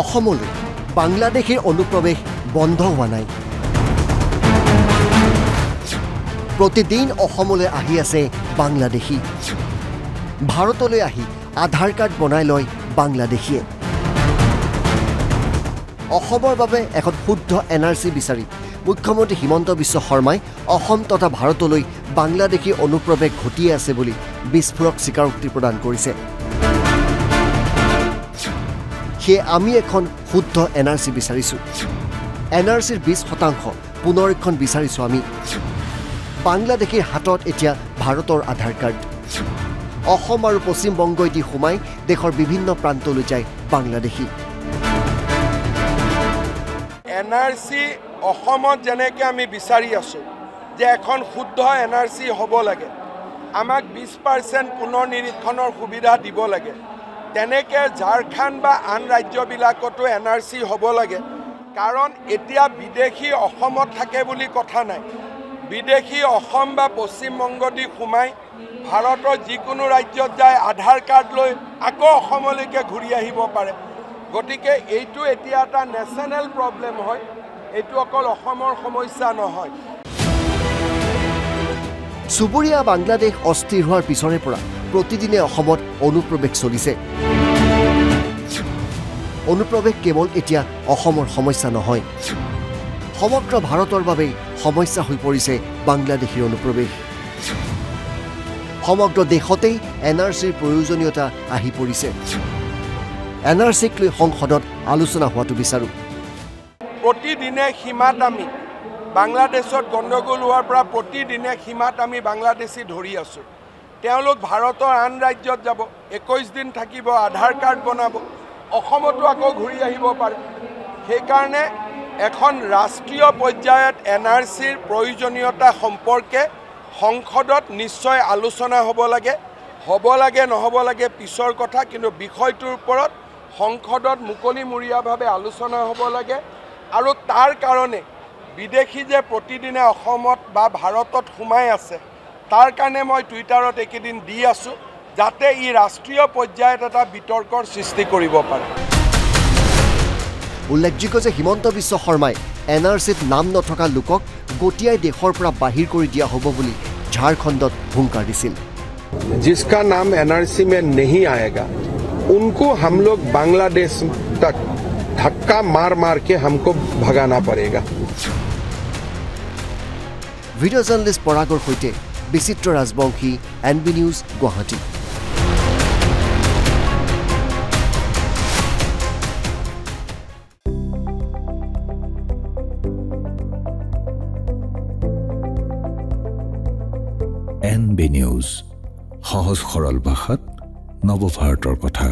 অসমলৈ বাংলাদেশীৰ অনুপ্ৰৱেশ বন্ধ হোৱা নাই। প্ৰতিদিন অসমলৈ আহি আছে বাংলাদেশী। ভাৰতলৈ আহি আধাৰ কাৰ্ড বনাই লয় বাংলাদেশীয়ে। অসমৰ বাবে এখন শুদ্ধ এন আৰ চি বিচাৰি মুখ্যমন্ত্ৰী হিমন্ত বিশ্ব শৰ্মাই অসম তথা ভাৰতলৈ বাংলাদেশী অনুপ্ৰৱেশ ঘটিয়ে আছে বুলি বিস্ফোৰক স্বীকাৰোক্তি প্ৰদান কৰিছে। সেয়ে আমি এখন শুদ্ধ এন আৰ চি বিচাৰিছোঁ। এন আৰ চিৰ বিছ শতাংশ পুনৰীক্ষণ বিচাৰিছোঁ আমি। বাংলাদেশীৰ হাতত এতিয়া ভাৰতৰ আধাৰ কাৰ্ড। অসম আৰু পশ্চিমবংগই দি সোমাই দেশৰ বিভিন্ন প্ৰান্তলৈ যায় বাংলাদেশী। এন আৰ চি অসমত যেনেকৈ আমি বিচাৰি আছোঁ যে এখন শুদ্ধ এন আৰ চি হ'ব লাগে। আমাক বিছ পাৰ্চেণ্ট পুনৰ নিৰীক্ষণৰ সুবিধা দিব লাগে। তেনেকৈ ঝাৰখণ্ড বা আন ৰাজ্যবিলাকতো এন আৰ চি হ'ব লাগে। কাৰণ এতিয়া বিদেশী অসমত থাকে বুলি কথা নাই। বিদেশী অসম বা পশ্চিমবংগ দি সোমাই ভাৰতৰ যিকোনো ৰাজ্যত যায় আধাৰ কাৰ্ড লৈ আকৌ অসমলৈকে ঘূৰি আহিব পাৰে। গতিকে এইটো এতিয়া এটা নেশ্যনেল প্ৰব্লেম হয়। এইটো অকল অসমৰ সমস্যা নহয়। চুবুৰীয়া বাংলাদেশ অস্থিৰ হোৱাৰ পিছৰে পৰা প্ৰতিদিনে অসমত অনুপ্ৰৱেশ চলিছে। অনুপ্ৰৱেশ কেৱল এতিয়া অসমৰ সমস্যা নহয়। সমগ্ৰ ভাৰতৰ বাবেই সমস্যা হৈ পৰিছে বাংলাদেশীৰ অনুপ্ৰৱেশ। সমগ্ৰ দেশতেই এন আৰ চিৰ প্ৰয়োজনীয়তা আহি পৰিছে। এন আৰ চিক লৈ সংসদত আলোচনা হোৱাটো বিচাৰোঁ। প্ৰতিদিনে সীমাত আমি বাংলাদেশত গণ্ডগোল হোৱাৰ পৰা প্ৰতিদিনে সীমাত আমি বাংলাদেশী ধৰি আছোঁ। তেওঁলোক ভাৰতৰ আন ৰাজ্যত যাব একৈছ দিন থাকিব আধাৰ কাৰ্ড বনাব অসমতো আকৌ ঘূৰি আহিব পাৰে। সেইকাৰণে এখন ৰাষ্ট্ৰীয় পৰ্যায়ত এন আৰ চিৰ প্ৰয়োজনীয়তা সম্পৰ্কে সংসদত নিশ্চয় আলোচনা হ'ব লাগে হ'ব লাগে নহ'ব লাগে পিছৰ কথা কিন্তু বিষয়টোৰ ওপৰত সংসদত মুকলিমূৰীয়াভাৱে আলোচনা হ'ব লাগে। আৰু তাৰ কাৰণে বিদেশী যে প্ৰতিদিনে অসমত বা ভাৰতত সোমাই আছে তাৰ কাৰণে মই টুইটাৰত এইকেইদিন দি আছোঁ যাতে ই ৰাষ্ট্ৰীয় পৰ্যায়ত এটা বিতৰ্কৰ সৃষ্টি কৰিব পাৰে উল্লেখযোগ্য যে হিমন্ত বিশ্ব শৰ্মাই এন আৰ চিত নাম নথকা লোকক গতিয়াই দেশৰ পৰা বাহিৰ কৰি দিয়া হ'ব বুলি ঝাৰখণ্ডত হুংকাৰ দিছিল जिसका नाम एनआरसी में नहीं आएगा उनको हम लोग बांग्लादेश तक धक्का मार मार के हमको भगाना पड़ेगा ভিডিঅ' জাৰ্নেলিষ্ট পৰাগৰ সৈতে Bichitra Rajbongshi N B news Guwahati. N B news সহজ সৰল ভাষাত নৱভাৰতৰ কথা।